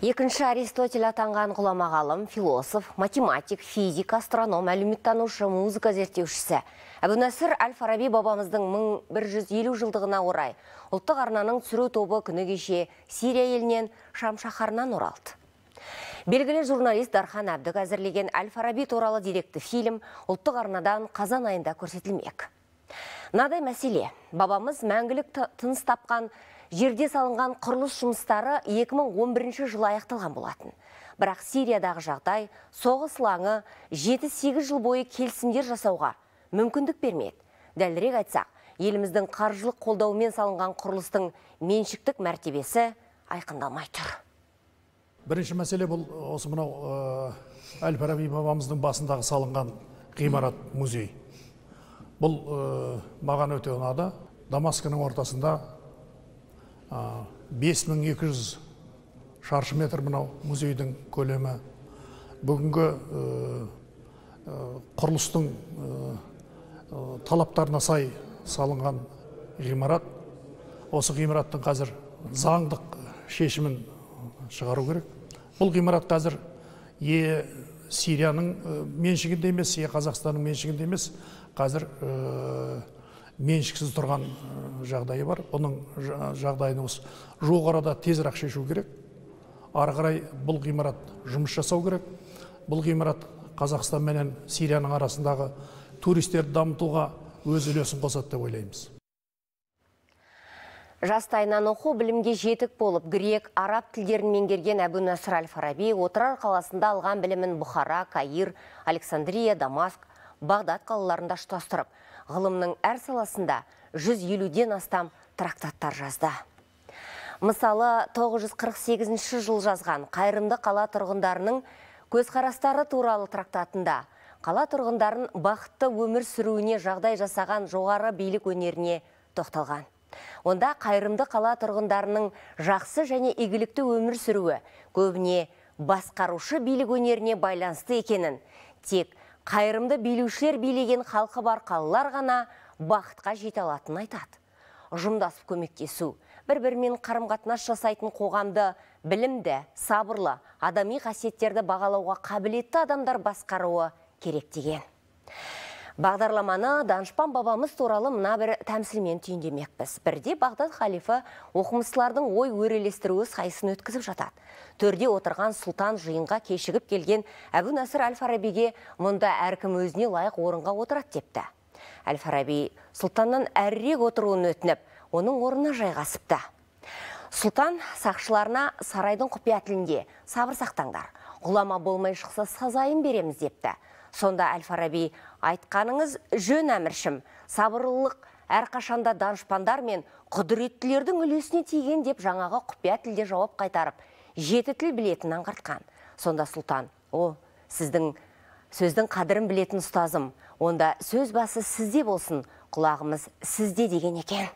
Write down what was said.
Екінші Аристотель атанған ғұлама ғалым, философ, математик, физик, астроном, әлеуметтанушы, музыка зерттеушісі. Әбу Насыр Әл-Фараби бабамыздың 1150 жылдығына орай ұлттық арнаның түсіру тобы күні кеше Сирия елінен Шам шаһарынан оралды. Белгілі журналист Дархан Әбдік әзірлеген Әл-Фараби туралы директі фильм ұлттық арнадан қазан айында көрсетілмек. Надай мәселе, бабамыз мәңгілік тыныс тапқан жерде салынған құрылыс жұмыстары 2011 жылы аяқталған болатын. Бірақ Сириядағы жағдай соғыс лаңы 7-8 жыл бойы келісімдер жасауға мүмкіндік бермеді. Дәлірек айтсақ, еліміздің қаржылық қолдауымен салынған құрылыстың меншіктік мәртебесі айқындалмай тұр. Бірінші мәселе бұл осы мынау әл фараби бабамыздың басындағы салынған ғимарат музей. Бұл маған өте ұнады. Дамаскінің ортасында 5200 шаршы метр мынау музейдің көлемі. Бүгінгі құрылыстың талаптарына сай салынған ғимарат. Осы ғимараттың қазір заңдық шешімін шығару керек. Бұл ғимарат қазір е сирияның меншігінде емес е қазақстанның меншігінде емес қазір меншіксіз тұрған жағдайы бар. Бұның жағдайын осы жуық арада тезірек шешу керек. Ары қарай бұл ғимарат жұмыс жасау керек. Бұл ғимарат қазақстан менен сирияның арасындағы туристерді дамытуға өз үлесін қосады деп ойлаймыз. Жастайынан оқу білімге жетік болып, грек, араб тілдерін меңгерген Әбу Насыр Әл-Фараби отырар қаласында алған білімін Бұхара, Каир, Александрия, Дамаск, Бағдат қалаларында штастырып, ғылымның әр саласында 150-ден астам трактаттар жазды. Мысалы, 948 жыл жазған қайырымды қала тұрғындарының көзқарастары туралы трактатында қала тұрғындарын бақытты өмір сүруіне жағдай жасаған жоғары билік өнеріне тоқталған. Онда қайырымды қала тұрғындарының жақсы және игілікті өмір сүруі көбіне басқарушы билік өнеріне байланысты екенін, тек қайырымды билеушілер билеген халқы бар қалалар ғана бақытқа жете алатынын айтады. Ұжымдасып көмектесу, бір-бірімен қарым-қатынас жасайтын қоғамды білімді, сабырлы, адами қасиеттерді бағалауға қабілетті адамдар басқаруы керек деген. Бағдарламаны данышпан бабамыз туралы мына бір тәмсілмен түйіндемекпіз. Бірде Бағдат халифы оқымыстылардың ой өрелестіруі сайысын өткізіп жатады. Төрде отырған сұлтан жиынға кешігіп келген Әбу Насыр Әл-Фарабиге мұнда әркім өзіне лайық орынға отырады депті. Әл-Фараби сұлтаннан әрірек отыруын өтініп, оның орнына жайғасыпты. Сұлтан сақшыларына сарайдың құпия тілінде сабыр сақтаңдар, ғұлама болмай шықса сазайын береміз депті. Сонда Әл-Фараби айтқаныңыз жөн әміршім, сабырлылық әрқашанда данышпандар мен құдіреттілердің үлесіне тиген деп жаңағы құпия тілде жауап қайтарып, жеті тіл білетін аңғартқан. Сонда сұлтан, о, сіздің сөздің қадірін білетін ұстазым, онда сөз басы сізде болсын, құлағымыз сізде деген екен.